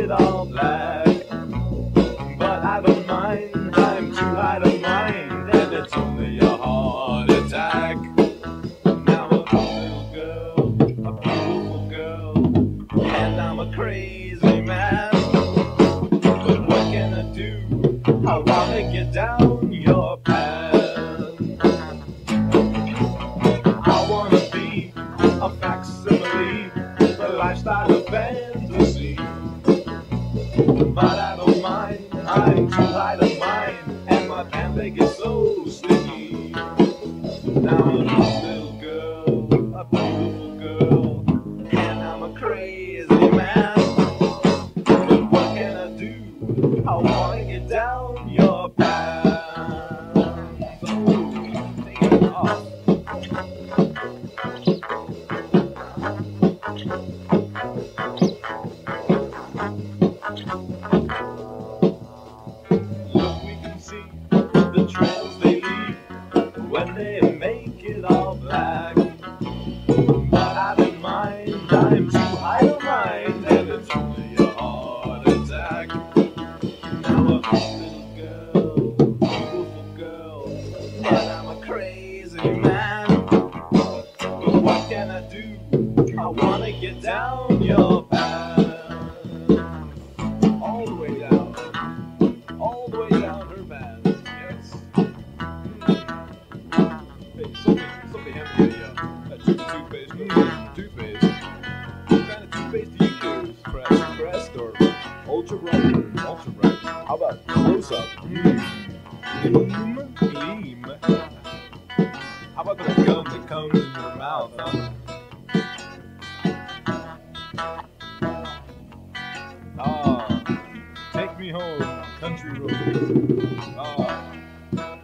it all black. But I don't mind, I'm too high to mind, crazy man. But what can I do? I wanna get down your path. I wanna be a facsimile, the lifestyle of fantasy. But I don't mind, I'm too high to mind, and my pants they get so sticky. Now I'm the trails your path. All the way down. All the way down her path. Yes. Hey, hand me a, uh, a tube toothpaste. uh, Toothpaste. What kind of toothpaste do you use? Crest, Crest, or Ultra Brite? Ultra Brite. How about Close Up? Mm. Gleem, Gleem. How about the gum that comes in your mouth, huh? Ah, take me home, country roads. Ah,